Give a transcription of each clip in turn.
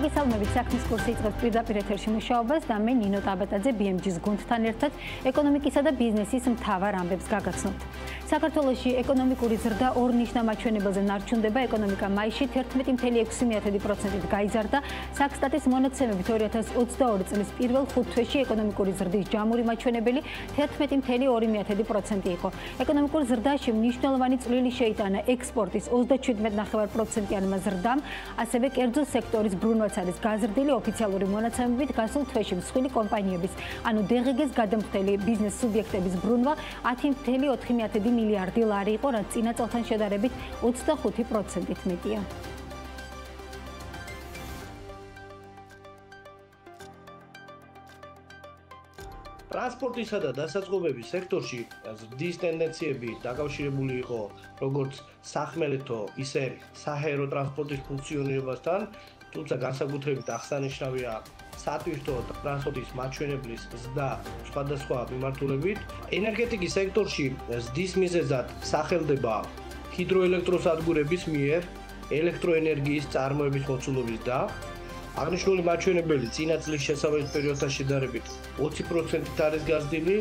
მოგესალმებით საქმის კურსი იწყებს პირდაპირ ეთერში მუშაობას და მე ნინო ტაბატაძე BMG-ს გუნდთან ერთად ეკონომიკისა და ბიზნესის მთავარ ამბებს გაგაცნობთ. საქართველოში ეკონომიკური ზრდა ორ ნიშნა მაჩვენებელზე ნარჩუნდება, ეკონომიკა მაისში 11.6%-ით გაიზარდა. საქსტატის მონაცემებით 2022 წლის პირველ 5 თვეში ეკონომიკური ზრდის ჯამური მაჩვენებელი 11.2% იყო. ეკონომიკურ ზრდაში მნიშვნელოვანი წვლილი შეიტანა ექსპორტის 37.9%-იანმა ზრდამ, ასევე კერძო სექტორის ბრუნვა რომელსაც არის გაზრდილი ოფიციალური მონაცემებით გასულ თვეში მსხვილი კომპანიების, ანუ DGG-ს გადამხდელი ბიზნეს სუბიექტების ბრუნვა 10.4 მილიარდი ლარი იყო, რაც წინა წელთან შედარებით 25%-ით მეტია. ტრანსპორტისა და დასაწყობების სექტორში ზრდის ტენდენციები დაკავშირებული იყო როგორც სახმელეთო, ისე საჰაერო ტრანსპორტის ფუნქციონირებასთან, თუმცა განსაკუთრებით აღსანიშნავია სატვირთო ტრანსპორტის მაჩვენებლის ზრდა სხვადასხვა მიმართულებით. ენერგეტიკის სექტორში ზრდის მიზეზად სახელდება ჰიდროელექტროსადგურების მიერ ელექტროენერგიის წარმოების მოცულობის და აღნიშნული მაჩვენებელი წინა წლის შესაბამის პერიოდთან შედარებით 20%-ით არის გაზრდილი.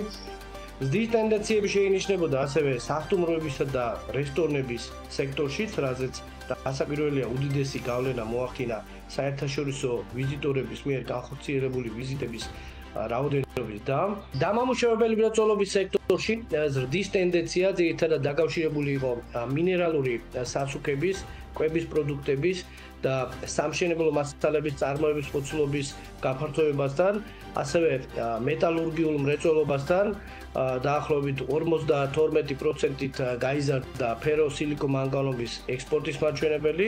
ზრდის ტენდენციები შეინიშნებოდა ასევე საფტუმროებისა და რესტორნების სექტორშიც, რაზეც დასაკვირველია უდიდესი გავლენა მოახდინა საერთაშორისო ვიზიტორების მიერ განხორციელებული ვიზიტების რაოდენობის და დამამუშავებელი მრეწველობის სექტორში ზრდის ტენდენცია ძირითადად დაკავშირებული იყო მინერალური სასუქების, კვების პროდუქტების და სამშენებლო მასალების წარმოების ხოცლობის გაფართოებასთან, ასევე მეტალურგიულ მრეწველობასთან დაახლოებით 52%-ით გაიზარდა ფეროსილიკომანგანობის ექსპორტის მაჩვენებელი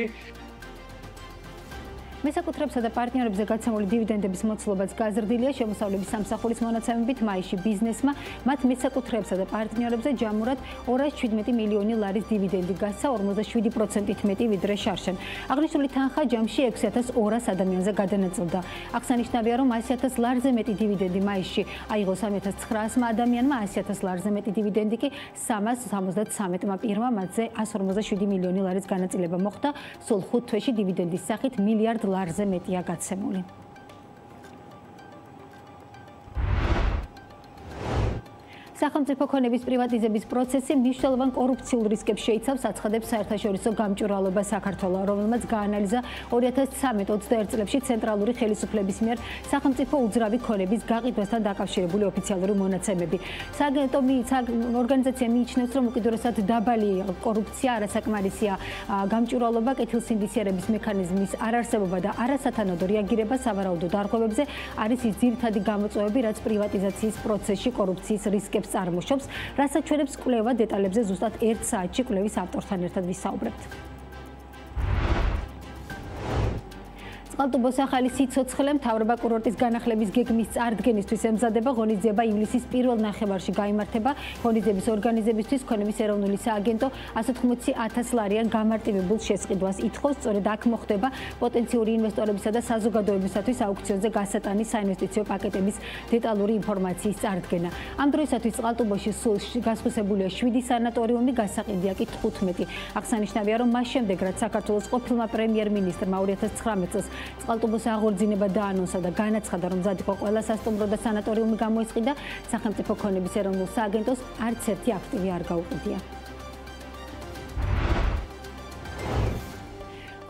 მესაკუთრებსა და პარტნიორებზე გაცემული დივიდენდების მოცულობაც გაზრდილია შემოსავლების სამსახურის მონაცემებით მაისში ბიზნესმა მათ მესაკუთრებსა და პარტნიორებზე ჯამურად 217 მილიონი ლარის დივიდენდი გასცა 47%-ით მეტი ვიდრე შარშან. აღნიშნული თანხა ჯამში 6200 ადამიანზე გადანაწილდა. აღსანიშნავია, რომ 100000 ლარზე მეტი დივიდენდი მაისში აიღო 3900 ადამიანმა, 100000 ლარზე მეტი დივიდენდი კი 373-მა პირმა, მათზე 147 მილიონი ლარის განაწილება მოხდა. სულ 5 თვეში დივიდენდის სახით მილიარდ ლარზე მეტია გაცემული. სახელმწიფო ქონების პრივატიზების პროცესი მნიშვნელოვან კორუფციულ რისკებს შეიცავს, აცხადებს საერთაშორისო გამჭვირვალობა საქართველოს, რომელმაც გაანალიზა 2013-21 წლებში ცენტრალური ხელისუფლების მიერ სახელმწიფო უძრავი ქონების გაყიდვასთან დაკავშირებული ოფიციალური მონაცემები. სააგენტო ორგანიზაცია მიიჩნევს, რომ უკიდურესად დაბალი კორუფცია არასაკმარისია გამჭვირვალობა კეთილსინდისიერების მექანიზმის არარსებობა და არასათანადო რეაგირება სავარაუდო დარღვევებზე არის ის ძირითადი გამოწვევები, რაც პრივატიზაციის პროცესში კორუფციის რისკებს წარმოშობს, რასაც ჩვენებს კვლევა დეტალებზე ზუსტად 1 საათში კვლევის ავტორთან ერთად ვისაუბრებთ. წყალტუბოს ახალი სიცოცხლე მთავრობა კურორტის განახლების გეგმის წარდგენისთვის ემზადება. ღონისძიება ივლისის პირველ ნახევარში გამართება ღონისძიების ორგანიზებისთვის ქონების ეროვნული სააგენტო 180000 ლარიან გამარტივებულ შესყიდვას ითხოვს. სწორედ აქ მოხდება პოტენციური ინვესტორებისა და საზოგადოებისათვის აუქციონზე გასატანის საინვესტიციო პაკეტების დეტალური ინფორმაციის წარდგენა. ამ დროისათვის წყალტუბოში გასხვისებულია 7 სანატორიუმი გასაყიდია კი 15 აღსანიშნავია რომ მას შემდეგ რაც საქართველოს ყოფილმა პრემიერ-მინისტრმა 2019 წელს წყალტუბოს აღორძინება დაანონსა და განაცხადა, რომ მზად იყო ყველა სასტუმრო და სანატორიუმი გამოისყიდა, სახელმწიფო ქონების ეროვნულ სააგენტოს არც ერთი აქტივი არ გაუყიდია.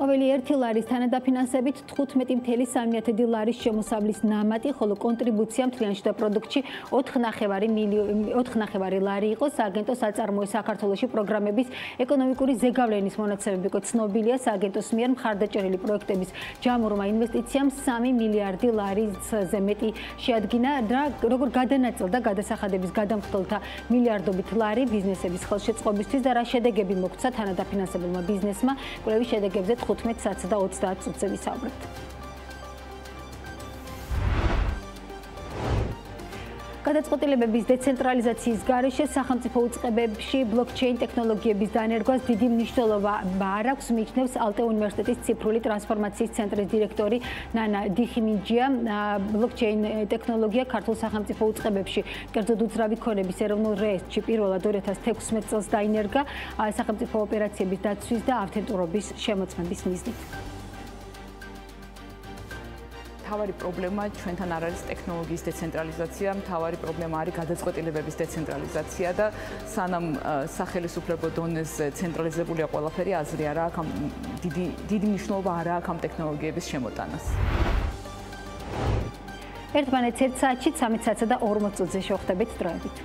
ყოველი 1 ლარის თანადაფინანსებით 15.3 ლარის შემოსავლის ნამატი, ხოლო კონტრიბუცია მთლიანში და პროდუქტში 4.9 მილიონი 4.9 ლარი იყო. სააგენტო საწარმოო საქართველოსი პროგრამების ეკონომიკური ზეგავლენის მონაცემები იყო ცნობილია. სააგენტოს მიერ მხარდაჭერილი პროექტების ჯამურმა ინვესტიციამ 3 მილიარდი ლარისზე მეტი შეადგინა და როგორ გადანაწილდა გადასახადების გადამხდელთა მილიარდობით ლარი ბიზნესების ხელშეწყობისთვის და რა შედეგები მოგცა თანადაფინანსებელმა ბიზნესმა კვლევის შედეგებზე 15 საათსა და 30 წუთზე ვისაუბრებთ. გადაწყვეტილებების დეცენტრალიზაციის გარეშე სახელმწიფო უწყებებში ბლოკჩეინ ტექნოლოგიების დანერგვას დიდი მნიშვნელობა არ აქვს, მიიჩნევს ალტე უნივერსიტეტის ციფრული ტრანსფორმაციის ცენტრის დირექტორი ნანა დიხიმინჯია. ბლოკჩეინ ტექნოლოგია ქართულ სახელმწიფო უწყებებში, კერძოდ უძრავი ქონების ეროვნულ რეესტრში პირველად 2016 წელს დაინერგა სახელმწიფო ოპერაციების დაცვის და ავთენტურობის შემოწმების მიზნით. მთავარი პრობლემა ჩვენთან არ არის ტექნოლოგიის დეცენტრალიზაცია, მთავარი პრობლემა არის გადაწყვეტილებების დეცენტრალიზაცია და სანამ სახელმწიფო დონეზე ცენტრალიზებულია ყველაფერი, აზრი არა აქვს ამ დიდი დიდი მნიშვნელობა არა აქვს ამ ტექნოლოგიების შემოტანას. ერთმანეთს ერთ საათში 13 საათსა და 40 წუთზე შევხვდებით დროებით.